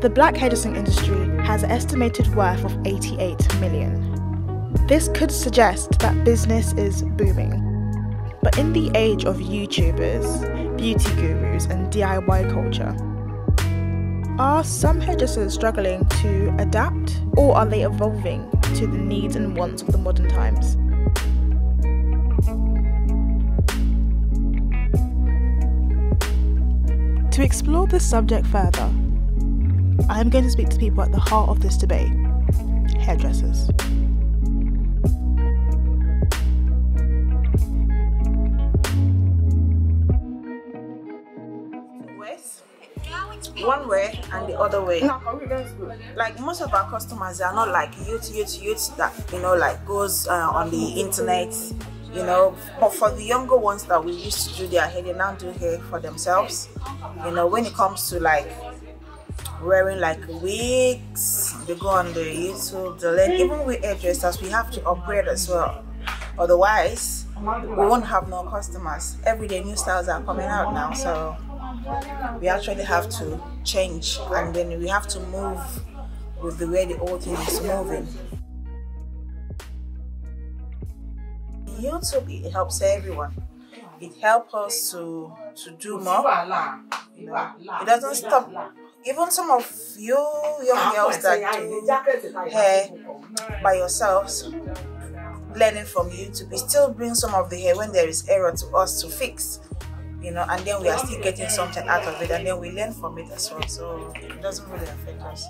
The black hairdressing industry has an estimated worth of 88 million. This could suggest that business is booming. But in the age of YouTubers, beauty gurus, and DIY culture, are some hairdressers struggling to adapt or are they evolving to the needs and wants of the modern times? To explore this subject further, I am going to speak to people at the heart of this debate hairdressers. one way and the other way. Like most of our customers are not like youth, youth, youth that you know like goes uh, on the internet, you know. But for the younger ones that we used to do their hair, they now do hair for themselves. You know, when it comes to like wearing like wigs, they go on the YouTube, the link. Even with hairdressers, we have to upgrade as well. Otherwise, we won't have no customers. Every day new styles are coming out now, so we actually have to change and then we have to move with the way the old thing is moving. YouTube it helps everyone. It helps us to to do more. You know, it doesn't stop. Even some of you young girls that do hair by yourselves, learning from YouTube, we still bring some of the hair when there is error to us to fix you know, and then we are still getting something out of it, and then we learn from it as well. So it doesn't really affect us.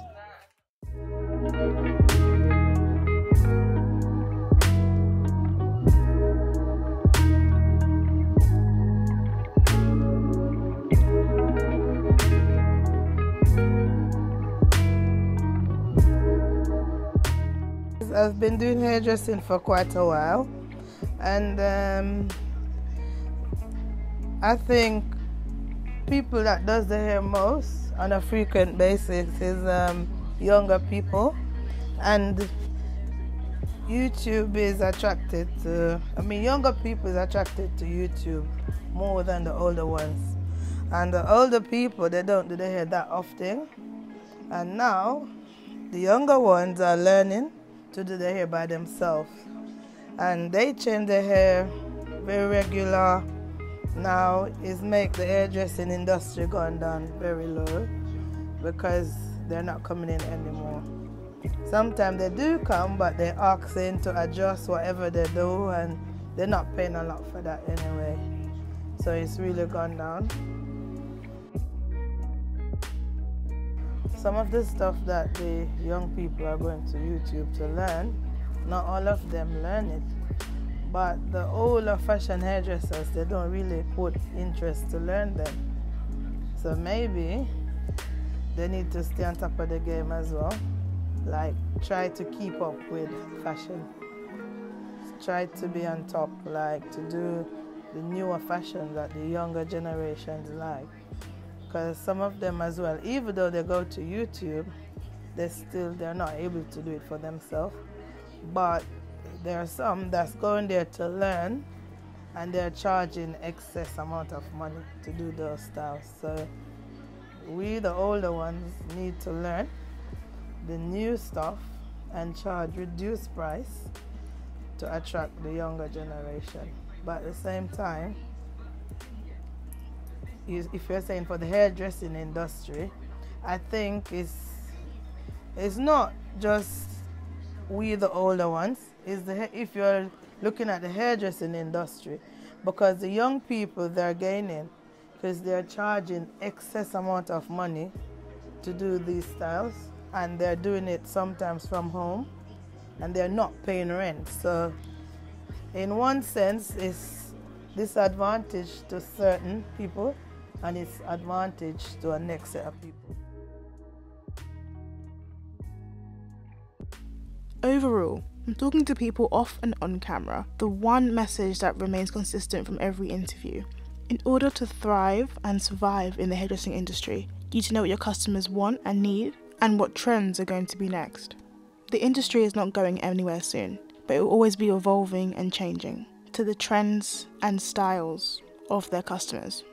I've been doing hairdressing for quite a while, and um, I think people that does the hair most on a frequent basis is um, younger people, and YouTube is attracted to. I mean, younger people is attracted to YouTube more than the older ones, and the older people they don't do the hair that often, and now the younger ones are learning to do the hair by themselves, and they change their hair very regular now is make the hairdressing industry going down very low because they're not coming in anymore. Sometimes they do come, but they're asking to adjust whatever they do, and they're not paying a lot for that anyway. So it's really gone down. Some of the stuff that the young people are going to YouTube to learn, not all of them learn it. But the older fashion hairdressers they don't really put interest to learn them. So maybe they need to stay on top of the game as well. Like try to keep up with fashion. Try to be on top like to do the newer fashion that the younger generations like because some of them as well even though they go to youtube they still they're not able to do it for themselves but there are some that's going there to learn and they're charging excess amount of money to do those styles. So we the older ones need to learn the new stuff and charge reduced price to attract the younger generation. But at the same time, if you're saying for the hairdressing industry, I think it's it's not just we the older ones is the if you're looking at the hairdressing industry because the young people they're gaining because they're charging excess amount of money to do these styles and they're doing it sometimes from home and they're not paying rent. So in one sense it's disadvantage to certain people and it's advantage to a next set of people overall I'm talking to people off and on camera, the one message that remains consistent from every interview. In order to thrive and survive in the hairdressing industry, you need to know what your customers want and need and what trends are going to be next. The industry is not going anywhere soon, but it will always be evolving and changing to the trends and styles of their customers.